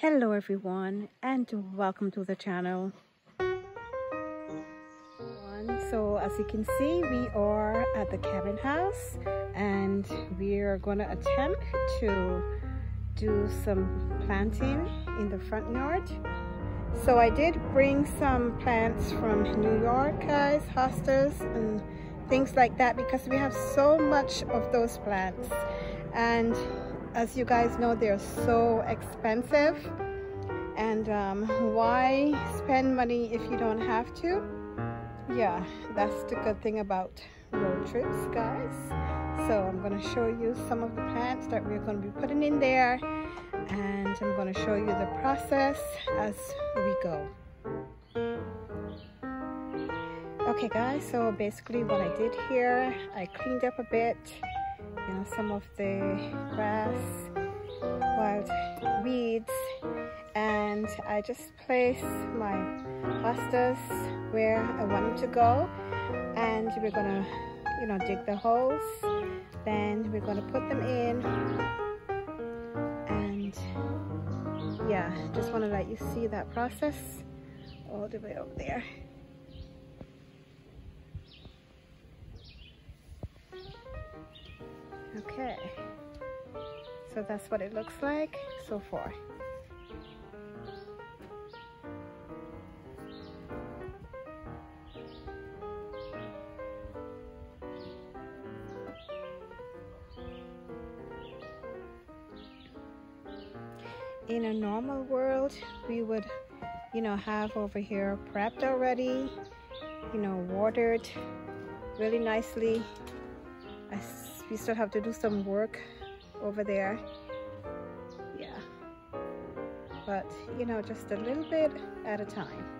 Hello everyone and welcome to the channel. So as you can see we are at the cabin house and we are going to attempt to do some planting in the front yard. So I did bring some plants from New York guys, hostas and things like that because we have so much of those plants and as you guys know they're so expensive. And um, why spend money if you don't have to? Yeah that's the good thing about road trips guys. So I'm going to show you some of the plants that we're going to be putting in there. And I'm going to show you the process as we go. Okay guys so basically what I did here I cleaned up a bit you know some of the grass wild weeds. And I just place my hostas where I want them to go. And we're gonna you know dig the holes. Then we're gonna put them in. And yeah just want to let you see that process all the way over there okay. So that's what it looks like so far. In a normal world we would you know have over here prepped already you know watered really nicely I we still have to do some work over there. Yeah. But you know just a little bit at a time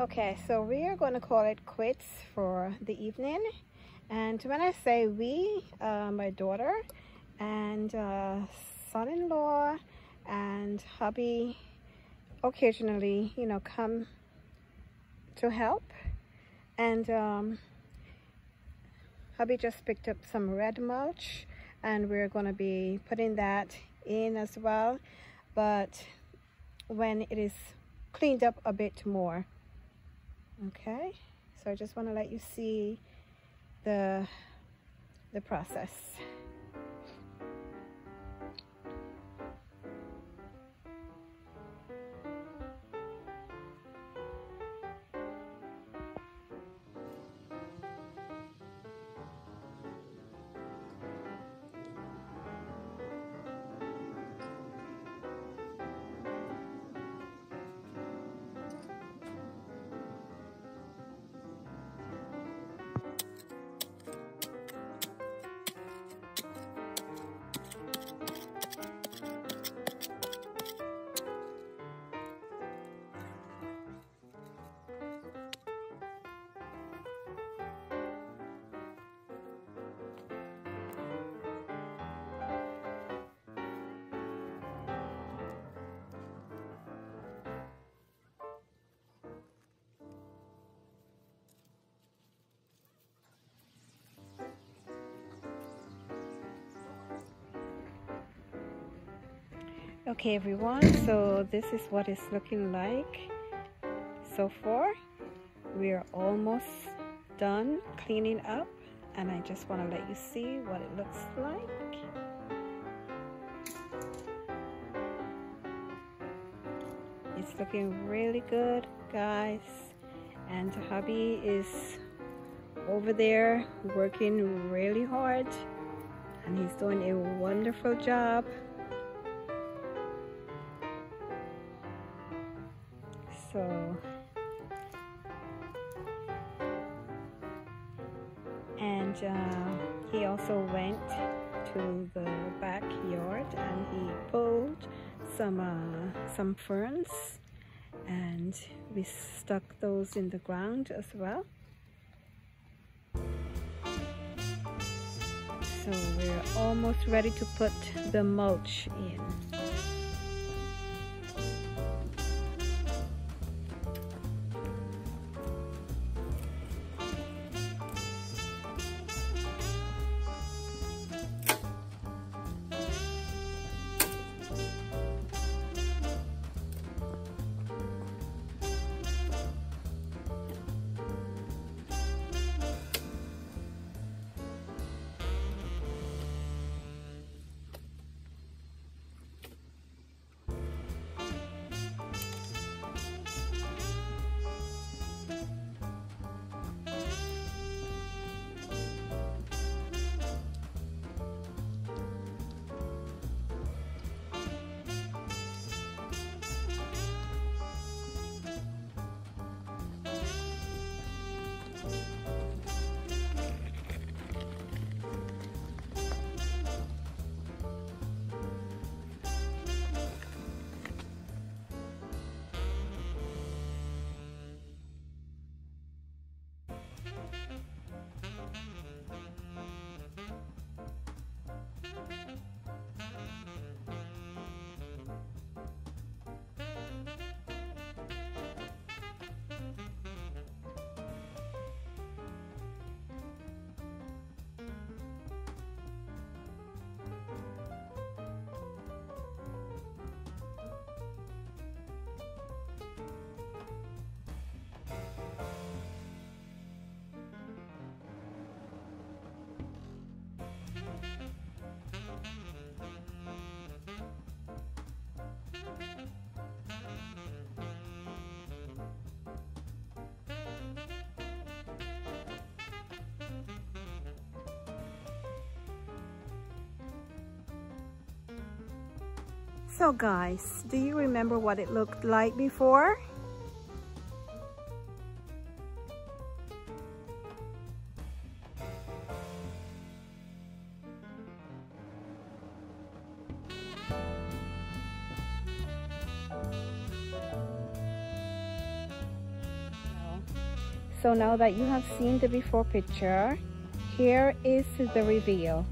Okay, so we are going to call it quits for the evening. And when I say we, uh, my daughter and uh, son-in-law and hubby occasionally, you know, come to help. And um, hubby just picked up some red mulch and we're going to be putting that in as well but when it is cleaned up a bit more okay so I just want to let you see the the process okay everyone so this is what it's looking like so far. We're almost done cleaning up and I just want to let you see what it looks like. It's looking really good guys and hubby is over there working really hard and he's doing a wonderful job so and uh, he also went to the backyard and he pulled some uh, some ferns and we stuck those in the ground as well. So we're almost ready to put the mulch in So guys, do you remember what it looked like before? So now that you have seen the before picture, here is the reveal.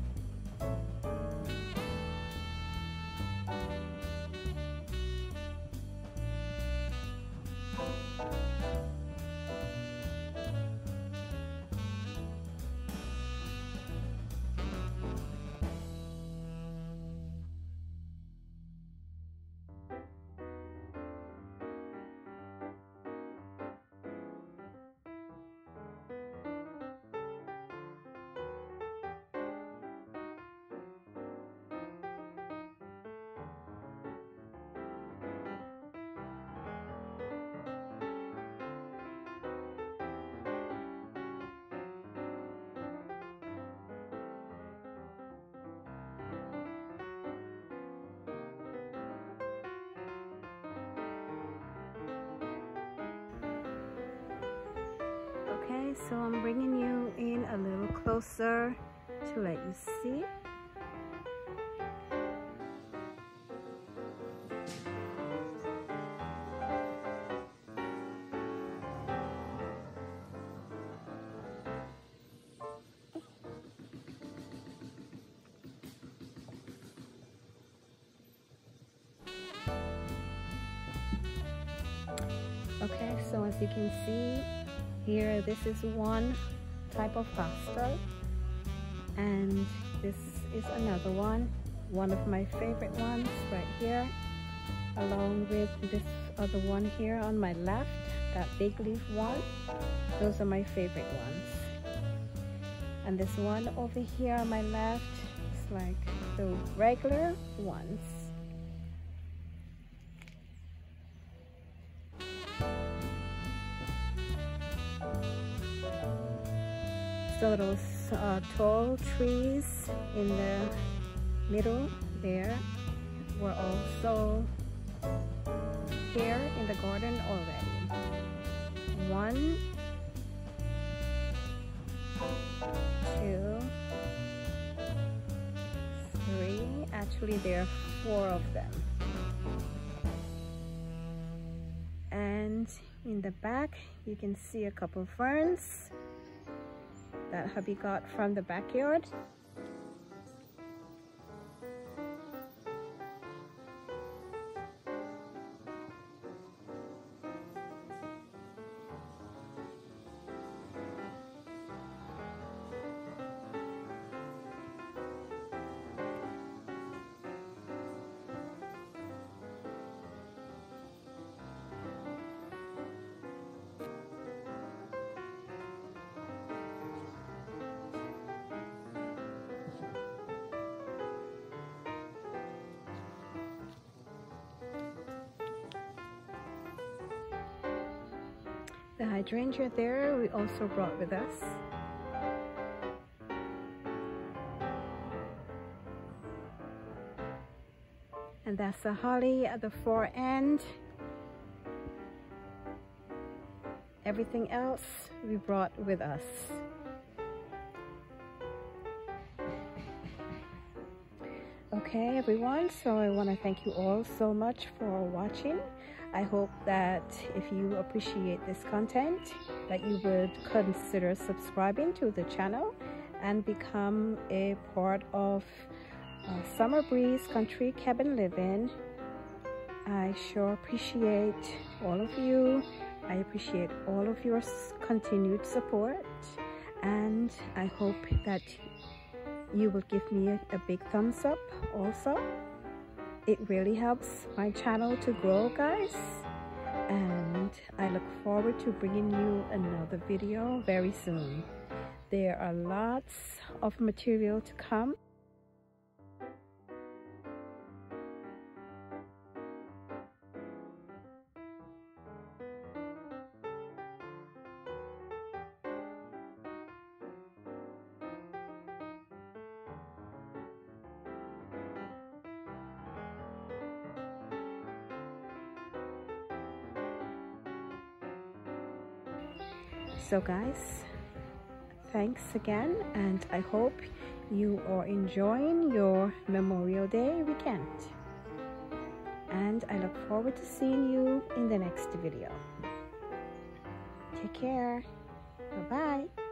So I'm bringing you in a little closer to let you see. okay so as you can see here. This is one type of hosta. And this is another one. One of my favorite ones right here along with this other one here on my left that big leaf one. Those are my favorite ones. And this one over here on my left is like the regular ones so those uh, tall trees in the middle there were also here in the garden already. One two three actually there are four of them. And in the back you can see a couple ferns that hubby got from the backyard. The hydrangea there we also brought with us. And that's the holly at the far end. Everything else we brought with us. Okay everyone, so I want to thank you all so much for watching. I hope that if you appreciate this content, that you would consider subscribing to the channel and become a part of uh, Summer Breeze Country Cabin Living. I sure appreciate all of you. I appreciate all of your continued support and I hope that you will give me a, a big thumbs up also it really helps my channel to grow guys. And I look forward to bringing you another video very soon. There are lots of material to come so guys thanks again and i hope you are enjoying your memorial day weekend. And i look forward to seeing you in the next video. Take care. Bye bye